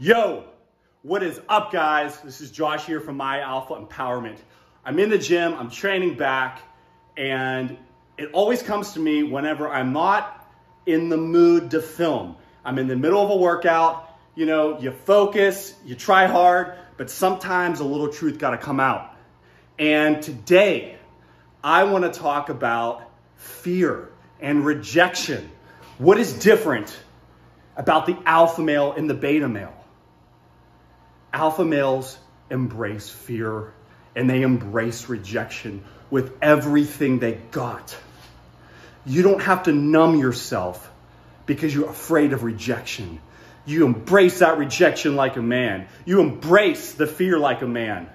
Yo, what is up guys? This is Josh here from My Alpha Empowerment. I'm in the gym, I'm training back, and it always comes to me whenever I'm not in the mood to film. I'm in the middle of a workout, you know, you focus, you try hard, but sometimes a little truth gotta come out. And today, I wanna talk about fear and rejection. What is different about the alpha male and the beta male? Alpha males embrace fear and they embrace rejection with everything they got. You don't have to numb yourself because you're afraid of rejection. You embrace that rejection like a man. You embrace the fear like a man.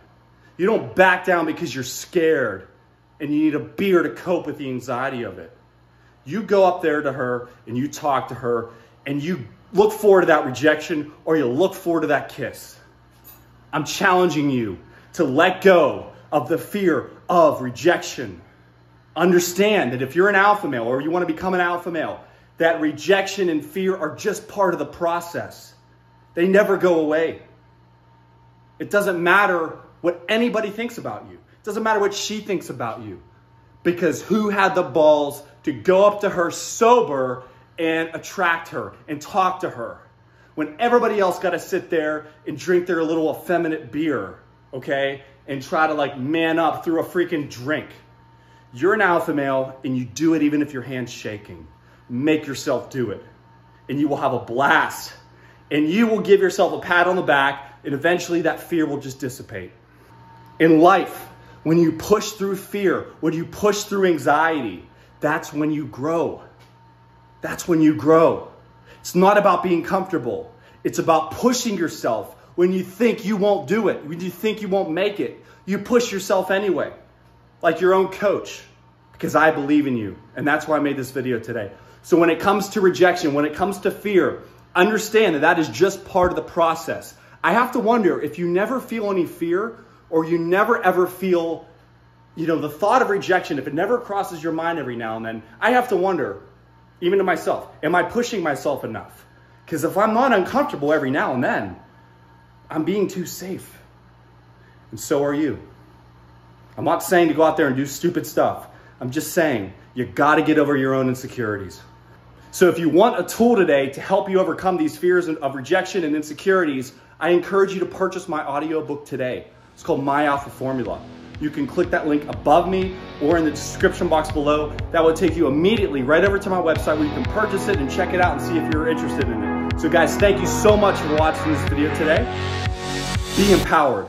You don't back down because you're scared and you need a beer to cope with the anxiety of it. You go up there to her and you talk to her and you look forward to that rejection or you look forward to that kiss. I'm challenging you to let go of the fear of rejection. Understand that if you're an alpha male or you want to become an alpha male, that rejection and fear are just part of the process. They never go away. It doesn't matter what anybody thinks about you. It doesn't matter what she thinks about you. Because who had the balls to go up to her sober and attract her and talk to her? When everybody else got to sit there and drink their little effeminate beer, okay? And try to like man up through a freaking drink. You're an alpha male and you do it even if your hand's shaking. Make yourself do it. And you will have a blast. And you will give yourself a pat on the back and eventually that fear will just dissipate. In life, when you push through fear, when you push through anxiety, that's when you grow. That's when you grow. It's not about being comfortable. It's about pushing yourself when you think you won't do it, when you think you won't make it. You push yourself anyway, like your own coach, because I believe in you. And that's why I made this video today. So when it comes to rejection, when it comes to fear, understand that that is just part of the process. I have to wonder if you never feel any fear or you never ever feel, you know, the thought of rejection, if it never crosses your mind every now and then, I have to wonder, even to myself, am I pushing myself enough? Because if I'm not uncomfortable every now and then, I'm being too safe. And so are you. I'm not saying to go out there and do stupid stuff. I'm just saying you got to get over your own insecurities. So if you want a tool today to help you overcome these fears of rejection and insecurities, I encourage you to purchase my audiobook today. It's called My Alpha Formula you can click that link above me or in the description box below. That will take you immediately right over to my website where you can purchase it and check it out and see if you're interested in it. So guys, thank you so much for watching this video today. Be empowered.